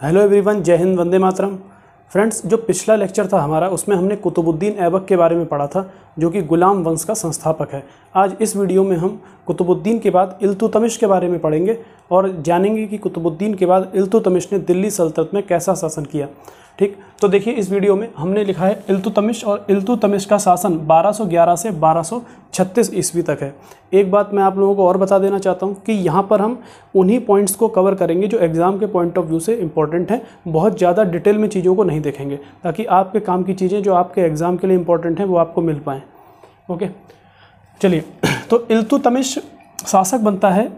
Hello everyone जय Hind Vande Mataram friends जो पिछला लेक्चर था हमारा, उसमें हमने कुतुबुद्दीन ऐबक के बारे में पढ़ा था, जो कि गुलाम वंश का संस्थापक है। आज इस वीडियो में हम कुतुबुद्दीन के बाद इल्तुतमिश के बारे में पढ़ेंगे और जानेंगे कि कुतुबुद्दीन के बाद इल्तुतमिश ने दिल्ली सल्तनत में कैसा शासन किया। ठीक? तो देखिए, इस वीडियो में हमने लिखा है इल्तुतमिश और इल्तुतमिश का शासन 1211 से 1236 ईस्वी तक है। एक बात मैं आप लोगों को और बता देना चाहता हूँ कि यहाँ पर हम उन्हीं पॉइंट्स को कवर करेंगे जो एग्ज़ाम के पॉइंट ऑफ़ व्यू से इंपॉर्टेंट हैं। बहुत ज़्यादा डिटेल में चीज़ों को नहीं देखेंगे, ताकि आपके काम की चीज़ें जो आपके एग्ज़ाम के लिए इंपॉर्टेंट हैं वो आपको मिल पाएँ। ओके? चलिए तो इल्तुतमिश शासक बनता है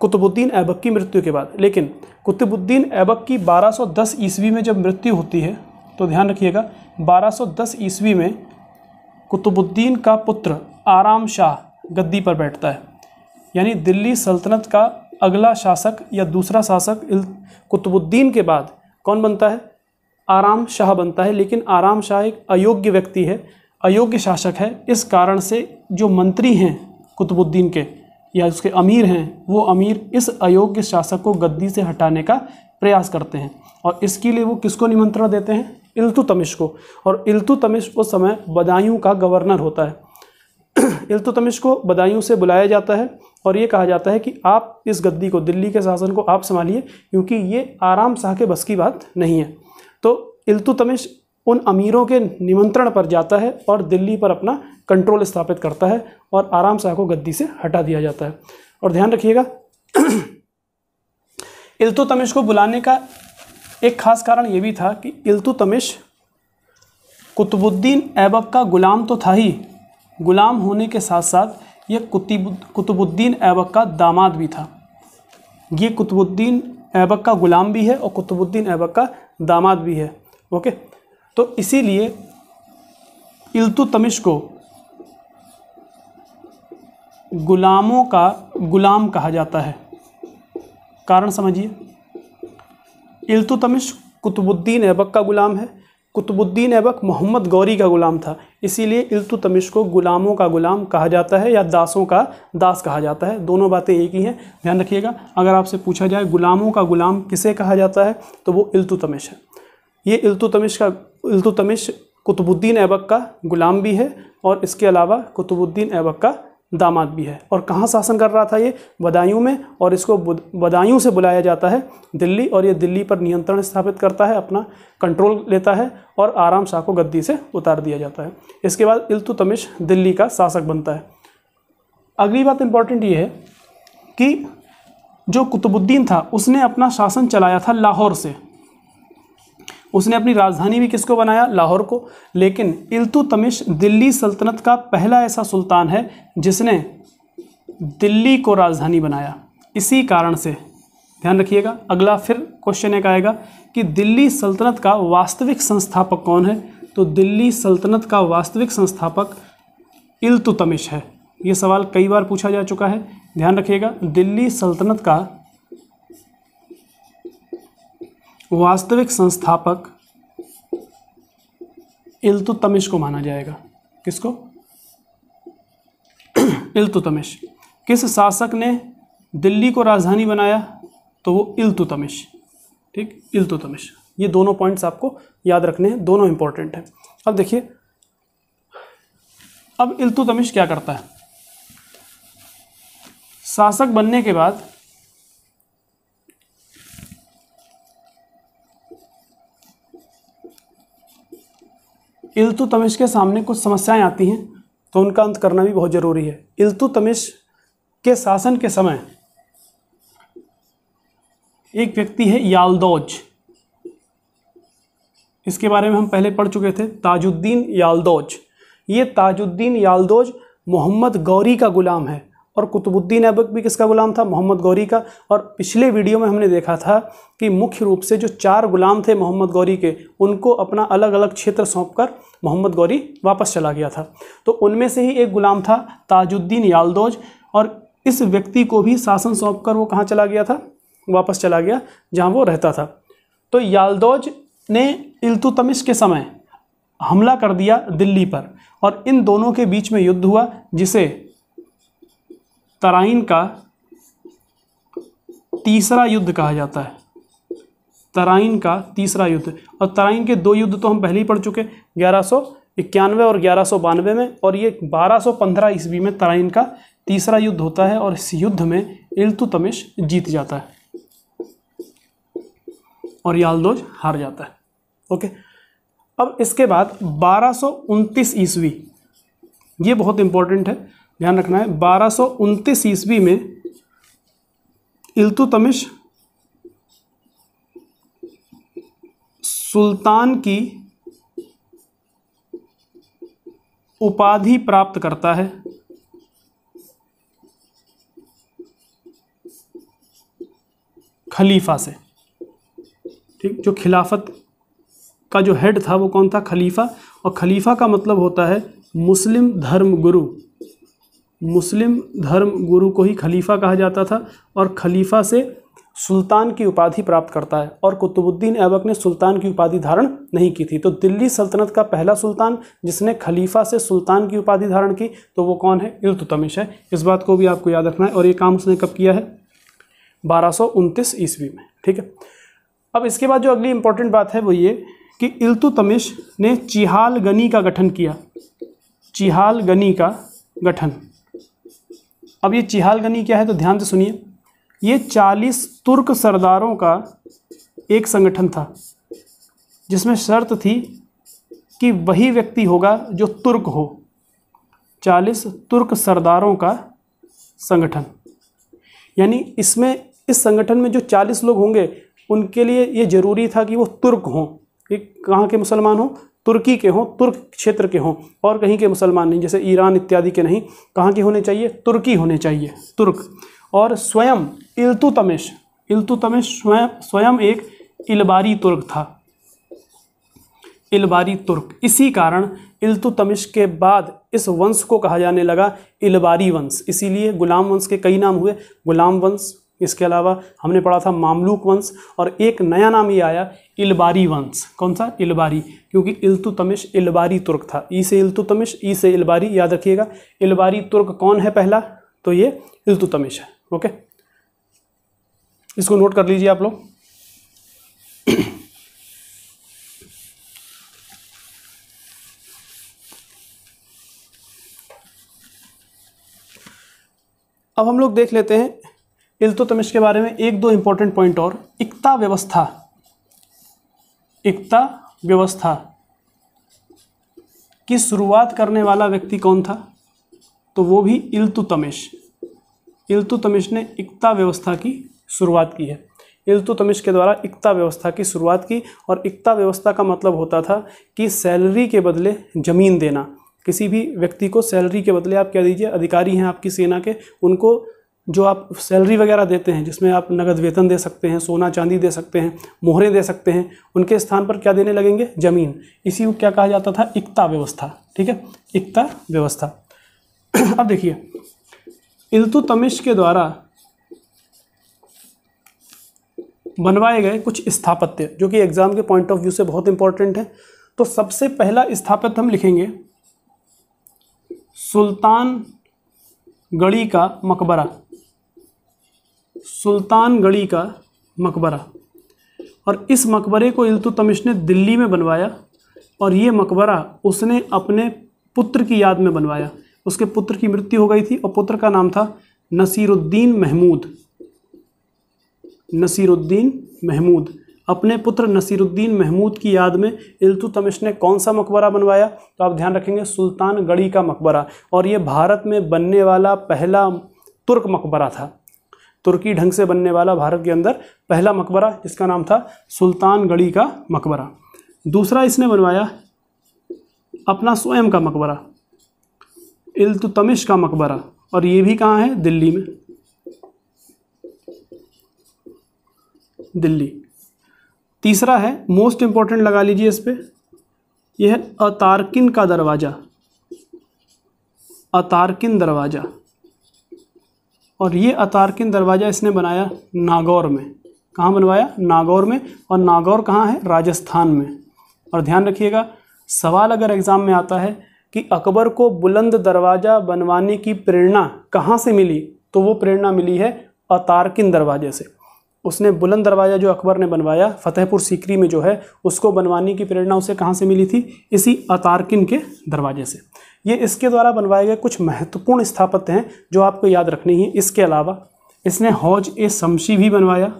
कुतुबुद्दीन ऐबक की मृत्यु के बाद। लेकिन कुतुबुद्दीन ऐबक की 1210 ईस्वी में जब मृत्यु होती है तो ध्यान रखिएगा 1210 ईस्वी में कुतुबुद्दीन का पुत्र आराम शाह गद्दी पर बैठता है। यानी दिल्ली सल्तनत का अगला शासक या दूसरा शासक कुतुबुद्दीन के बाद कौन बनता है? आराम शाह बनता है। लेकिन आराम शाह एक अयोग्य व्यक्ति है, अयोग्य शासक है। इस कारण से जो मंत्री हैं कुतुबुद्दीन के या उसके अमीर हैं, वो अमीर इस अयोग्य शासक को गद्दी से हटाने का प्रयास करते हैं। और इसके लिए वो किसको निमंत्रण देते हैं? इल्तुतमिश को। और इल्तुतमिश उस समय बदायूं का गवर्नर होता है। इल्तुतमिश को बदायूं से बुलाया जाता है और ये कहा जाता है कि आप इस गद्दी को, दिल्ली के शासन को आप संभालिए, क्योंकि ये आराम शाह के बस की बात नहीं है। तो इल्तुतमिश उन अमीरों के निमंत्रण पर जाता है और दिल्ली पर अपना कंट्रोल स्थापित करता है और आराम शाह को गद्दी से हटा दिया जाता है। और ध्यान रखिएगा, इल्तुतमिश को बुलाने का एक खास कारण ये भी था कि इल्तुतमिश कुतुबुद्दीन ऐबक का गुलाम तो था ही। गुलाम होने के साथ साथ ये कुतुबुद्दीन ऐबक का दामाद भी था। ये कुतुबुद्दीन ऐबक का गुलाम भी है और कुतुबुद्दीन ऐबक का दामाद भी है। ओके? तो इसीलिए इल्तुतमिश को गुलामों का, गुलाम कहा जाता है। कारण समझिए। इल्तुतमिश कुतुबुद्दीन ऐबक का गुलाम है। कुतुबुद्दीन ऐबक मोहम्मद गौरी का गुलाम था। इसीलिए इल्तुतमिश को गुलामों का गुलाम कहा जाता है या दासों का दास कहा जाता है। दोनों बातें एक ही हैं। ध्यान रखिएगा, अगर आपसे पूछा जाए गुलामों का गुलाम किसे कहा जाता है तो वो इल्तुतमिश है। ये इल्तुतमिश का इल्तुतमिश कुतुबुद्दीन ऐबक का गुलाम भी है और इसके अलावा कुतुबुद्दीन ऐबक का दामाद भी है। और कहाँ शासन कर रहा था ये? बदायूं में और इसको बदायूं से बुलाया जाता है दिल्ली और ये दिल्ली पर नियंत्रण स्थापित करता है, अपना कंट्रोल लेता है और आराम शाह को गद्दी से उतार दिया जाता है। इसके बाद इल्तुतमिश दिल्ली का शासक बनता है। अगली बात इंपॉर्टेंट ये है कि जो कुतुबुद्दीन था, उसने अपना शासन चलाया था लाहौर से। उसने अपनी राजधानी भी किसको बनाया? लाहौर को। लेकिन इल्तुतमिश दिल्ली सल्तनत का पहला ऐसा सुल्तान है जिसने दिल्ली को राजधानी बनाया। इसी कारण से, ध्यान रखिएगा, अगला फिर क्वेश्चन एक आएगा कि दिल्ली सल्तनत का वास्तविक संस्थापक कौन है? तो दिल्ली सल्तनत का वास्तविक संस्थापक इल्तुतमिश है। ये सवाल कई बार पूछा जा चुका है। ध्यान रखिएगा, दिल्ली सल्तनत का वास्तविक संस्थापक इल्तुतमिश को माना जाएगा। किसको? इल्तुतमिश। किस शासक ने दिल्ली को राजधानी बनाया? तो वो इल्तुतमिश। ठीक? इल्तुतमिश। ये दोनों पॉइंट्स आपको याद रखने हैं। दोनों इंपॉर्टेंट हैं। अब देखिए, अब इल्तुतमिश क्या करता है? शासक बनने के बाद इल्तुतमिश के सामने कुछ समस्याएँ आती हैं तो उनका अंत करना भी बहुत ज़रूरी है। इल्तुतमिश के शासन के समय एक व्यक्ति है यालदौज। इसके बारे में हम पहले पढ़ चुके थे, ताजुद्दीन यालदौज। ये ताजुद्दीन यालदौज मोहम्मद गौरी का गुलाम है। और कुतुबुद्दीन ऐबक भी किसका गुलाम था? मोहम्मद गौरी का। और पिछले वीडियो में हमने देखा था कि मुख्य रूप से जो चार गुलाम थे मोहम्मद गौरी के, उनको अपना अलग अलग क्षेत्र सौंपकर मोहम्मद गौरी वापस चला गया था। तो उनमें से ही एक गुलाम था ताजुद्दीन यालदौज और इस व्यक्ति को भी शासन सौंप वो कहाँ चला गया था? वापस चला गया, जहाँ वो रहता था। तो यालदौज ने इल्तुतमिश के समय हमला कर दिया दिल्ली पर और इन दोनों के बीच में युद्ध हुआ, जिसे तराइन का तीसरा युद्ध कहा जाता है। तराइन का तीसरा युद्ध। और तराइन के दो युद्ध तो हम पहले ही पढ़ चुके ग्यारह सौ इक्यानवे और ग्यारह सौ बानवे में, और ये बारह सौ पंद्रह ईस्वी में तराइन का तीसरा युद्ध होता है, और इस युद्ध में इल्तुतमिश जीत जाता है। और यालदोज हार जाता है। ओके? अब इसके बाद बारह सौ ईस्वी। ये बहुत इंपॉर्टेंट है। ध्यान रखना है, बारह सौ उनतीस ईस्वी में इल्तुतमिश सुल्तान की उपाधि प्राप्त करता है। खलीफा से। ठीक, जो खिलाफत का जो हेड था वो कौन था? खलीफा। और खलीफा का मतलब होता है मुस्लिम धर्म गुरु मुस्लिम धर्म गुरु को ही खलीफा कहा जाता था और खलीफा से सुल्तान की उपाधि प्राप्त करता है और कुतुबुद्दीन ऐबक ने सुल्तान की उपाधि धारण नहीं की थी। तो दिल्ली सल्तनत का पहला सुल्तान जिसने खलीफा से सुल्तान की उपाधि धारण की तो वो कौन है? इल्तुतमिश है। इस बात को भी आपको याद रखना है। और ये काम उसने कब किया है? बारह ईस्वी में, ठीक है? अब इसके बाद जो अगली इंपॉर्टेंट बात है वो ये कि इल्तुतमिश ने चिहाल गनी का गठन किया। चिहाल गनी का गठन। अब ये चिहाल गनी क्या है तो ध्यान से सुनिए। ये चालीस तुर्क सरदारों का एक संगठन था, जिसमें शर्त थी कि वही व्यक्ति होगा जो तुर्क हो। चालीस तुर्क सरदारों का संगठन। यानी इसमें, इस संगठन में जो चालीस लोग होंगे, उनके लिए ये ज़रूरी था कि वो तुर्क हों। कहाँ के मुसलमान हों? तुर्की के हों, तुर्क क्षेत्र के हों, और कहीं के मुसलमान नहीं, जैसे ईरान इत्यादि के नहीं, कहाँ के होने चाहिए? तुर्की होने चाहिए, तुर्क। और स्वयं इल्तुतमिश इल्तुतमिश स्वयं स्वयं एक इलबारी तुर्क था। इलबारी तुर्क। इसी कारण इल्तुतमिश के बाद इस वंश को कहा जाने लगा इलबारी वंश। इसीलिए गुलाम वंश के कई नाम हुए। गुलाम वंश इसके अलावा हमने पढ़ा था मामलूक वंश और एक नया नाम ये आया, इलबारी वंश। कौन सा? इलबारी, क्योंकि इल्तुतमिश इलबारी तुर्क था। ई से इल्तुतमिश, ई से इलबारी, याद रखिएगा। इलबारी तुर्क कौन है पहला? तो ये इल्तुतमिश है, ओके? इसको नोट कर लीजिए आप लोग। अब हम लोग देख लेते हैं इल्तुतमिश के बारे में एक दो इंपॉर्टेंट पॉइंट और। इकता व्यवस्था। इकता व्यवस्था। की शुरुआत करने वाला व्यक्ति कौन था? तो वो भी इल्तुतमिश। इल्तुतमिश ने इकता व्यवस्था की शुरुआत की है। इल्तुतमिश के द्वारा इकता व्यवस्था की शुरुआत की और इकता व्यवस्था का मतलब होता था कि सैलरी के बदले ज़मीन देना। किसी भी व्यक्ति को सैलरी के बदले आप क्या दीजिए, अधिकारी हैं आपकी सेना के, उनको जो आप सैलरी वगैरह देते हैं, जिसमें आप नगद वेतन दे सकते हैं, सोना चांदी दे सकते हैं, मोहरें दे सकते हैं, उनके स्थान पर क्या देने लगेंगे? ज़मीन। इसी को क्या कहा जाता था? इकता व्यवस्था। ठीक है? इकता व्यवस्था। अब देखिए। इल्तुतमिश के द्वारा बनवाए गए कुछ स्थापत्य, जो कि एग्ज़ाम के पॉइंट ऑफ़ व्यू से बहुत इंपॉर्टेंट है। तो सबसे पहला स्थापत्य हम लिखेंगे, सुल्तान गढ़ी का मकबरा। सुल्तान गढ़ी का मकबरा। और इस मकबरे को इल्तुतमिश ने दिल्ली में बनवाया और ये मकबरा उसने अपने पुत्र की याद में बनवाया। उसके पुत्र की मृत्यु हो गई थी और पुत्र का नाम था नसीरुद्दीन महमूद। नसीरुद्दीन महमूद। अपने पुत्र नसीरुद्दीन महमूद की याद में इल्तुतमिश ने कौन सा मकबरा बनवाया? तो आप ध्यान रखेंगे सुल्तान गढ़ी का मकबरा। और ये भारत में बनने वाला पहला तुर्क मकबरा था। तुर्की ढंग से बनने वाला भारत के अंदर पहला मकबरा, जिसका नाम था सुल्तान गढ़ी का मकबरा। दूसरा इसने बनवाया अपना स्वयं का मकबरा, इल्तुतमिश का मकबरा, और ये भी कहाँ है? दिल्ली में। दिल्ली। तीसरा है मोस्ट इंपॉर्टेंट लगा लीजिए इस पर यह है अतारकिन का दरवाज़ा। अतारकिन दरवाज़ा। और ये अतारकिन दरवाज़ा इसने बनाया? नागौर में। कहाँ बनवाया? नागौर में। और नागौर कहाँ है? राजस्थान में। और ध्यान रखिएगा, सवाल अगर एग्ज़ाम में आता है कि अकबर को बुलंद दरवाज़ा बनवाने की प्रेरणा कहाँ से मिली तो वो प्रेरणा मिली है अतारकिन दरवाजे से। उसने बुलंद दरवाज़ा जो अकबर ने बनवाया, फतेहपुर सीकरी में जो है, उसको बनवाने की प्रेरणा उसे कहाँ से मिली थी? इसी अतारकिन के दरवाजे से। ये इसके द्वारा बनवाए गए कुछ महत्वपूर्ण स्थापत्य हैं जो आपको याद रखने है इसके अलावा इसने हौज ए शमशी भी बनवाया।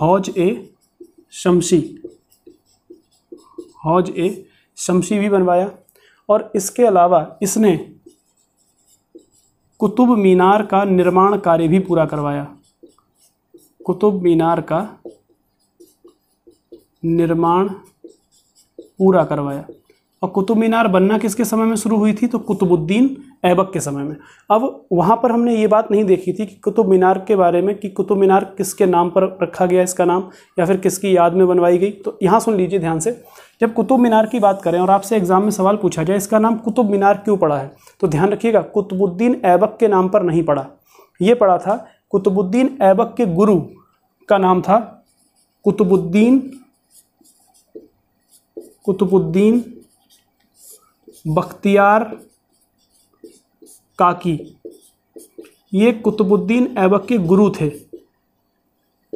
हौज ए शमशी। हौज ए शमशी भी बनवाया। और इसके अलावा इसने कुतुब मीनार का निर्माण कार्य भी पूरा करवाया। कुतुब मीनार का निर्माण पूरा करवाया। और कुतुब मीनार बनना किसके समय में शुरू हुई थी? तो कुतुबुद्दीन ऐबक के समय में। अब वहाँ पर हमने ये बात नहीं देखी थी कि कुतुब मीनार के बारे में कि कुतुब मीनार किसके नाम पर रखा गया इसका नाम या फिर किसकी याद में बनवाई गई। तो यहाँ सुन लीजिए ध्यान से। जब कुतुब मीनार की बात करें और आपसे एग्ज़ाम में सवाल पूछा जाए, इसका नाम कुतुब मीनार क्यों पड़ा है? तो ध्यान रखिएगा, कुतुबुद्दीन ऐबक के नाम पर नहीं पड़ा। ये पड़ा था कुतुबुद्दीन ऐबक के गुरु का नाम था कुतुबुद्दीन कुतुबुद्दीन बख्तियार काकी। ये कुतुबुद्दीन ऐबक के गुरु थे।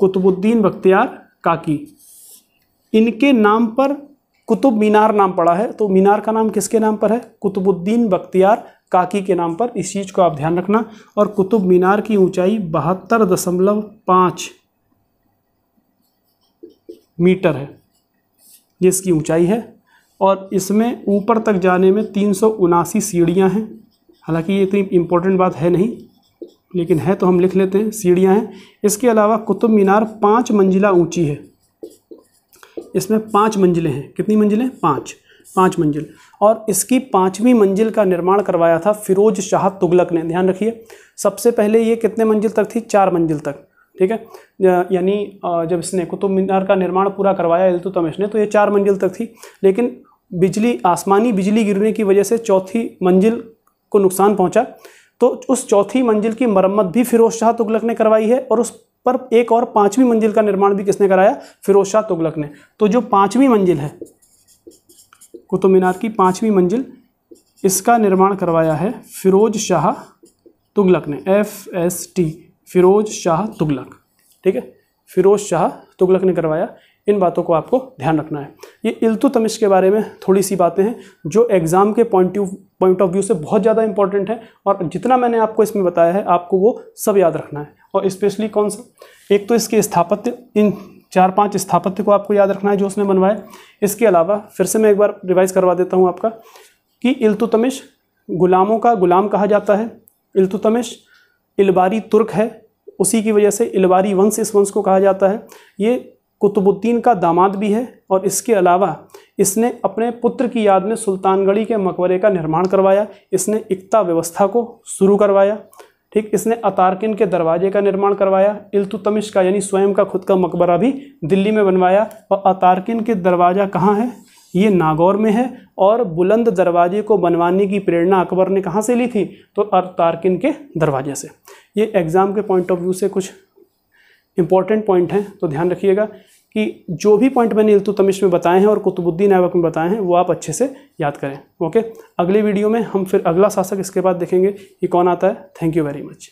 कुतुबुद्दीन बख्तियार काकी। इनके नाम पर कुतुब मीनार नाम पड़ा है। तो मीनार का नाम किसके नाम पर है? कुतुबुद्दीन बख्तियार काकी के नाम पर। इस चीज़ को आप ध्यान रखना। और कुतुब मीनार की ऊंचाई बहत्तर दशमलव पाँच मीटर है। ये इसकी ऊंचाई है। और इसमें ऊपर तक जाने में तीन सौ उनासी सीढ़ियाँ हैं। हालाँकि ये इतनी इम्पोर्टेंट बात है नहीं, लेकिन है तो हम लिख लेते हैं, सीढ़ियाँ हैं। इसके अलावा कुतुब मीनार पाँच मंजिला ऊँची है। इसमें पाँच मंजिलें हैं। कितनी मंजिलें? पाँच। पाँच मंजिल। और इसकी पाँचवीं मंजिल का निर्माण करवाया था फिरोज शाह तुगलक ने। ध्यान रखिए, सबसे पहले ये कितने मंजिल तक थी? चार मंजिल तक। ठीक है? यानी जब इसने कुतुब मीनार का निर्माण पूरा करवाया इल्तुतमिश ने तो ये चार मंजिल तक थी। लेकिन बिजली, आसमानी बिजली गिरने की वजह से चौथी मंजिल को नुकसान पहुँचा। तो उस चौथी मंजिल की मरम्मत भी फिरोज शाह तुगलक ने करवाई है और उस पर एक और पाँचवीं मंजिल का निर्माण भी किसने कराया? फिरोज शाह तुगलक ने। तो जो पाँचवीं मंजिल है, कुतुब मीनार की पाँचवीं मंजिल, इसका निर्माण करवाया है फिरोज शाह तुगलक ने, F S T. Firoz Shah Tughlaq. ठीक है? फिरोज शाह तुगलक ने करवाया। इन बातों को आपको ध्यान रखना है। ये इल्तुतमिश के बारे में थोड़ी सी बातें हैं, जो एग्ज़ाम के पॉइंट पॉइंट ऑफ़ व्यू से बहुत ज़्यादा इंपॉर्टेंट है और जितना मैंने आपको इसमें बताया है, आपको वो सब याद रखना है। और स्पेशली कौन सा? एक तो इसके स्थापत्य, इन चार पाँच स्थापत्य को आपको याद रखना है जो उसने बनवाया इसके अलावा फिर से मैं एक बार रिवाइज करवा देता हूँ आपका, कि इल्तुतमिश गुलामों का गुलाम कहा जाता है। इल्तुतमिश इलबारी तुर्क है, उसी की वजह से इलबारी वंश इस वंश को कहा जाता है। ये कुतुबुद्दीन का दामाद भी है और इसके अलावा इसने अपने पुत्र की याद में सुल्तानगढ़ी के मकबरे का निर्माण करवाया, इसने इकता व्यवस्था को शुरू करवाया, ठीक, इसने अतारकिन के दरवाजे का निर्माण करवाया, इल्तुतमिश का यानी स्वयं का खुद का मकबरा भी दिल्ली में बनवाया, और अतारकिन के दरवाज़ा कहाँ है? ये नागौर में है और बुलंद दरवाजे को बनवाने की प्रेरणा अकबर ने कहाँ से ली थी? तो अतारकिन के दरवाजे से। ये एग्ज़ाम के पॉइंट ऑफ़ व्यू से कुछ इंपॉर्टेंट पॉइंट हैं तो ध्यान रखिएगा कि जो भी पॉइंट मैंने इल्तुतमिश में बताए हैं और कुतुबुद्दीन ऐबक में बताए हैं, वो आप अच्छे से याद करें। ओके अगले वीडियो में हम फिर अगला शासक, इसके बाद देखेंगे कि कौन आता है। Thank you very much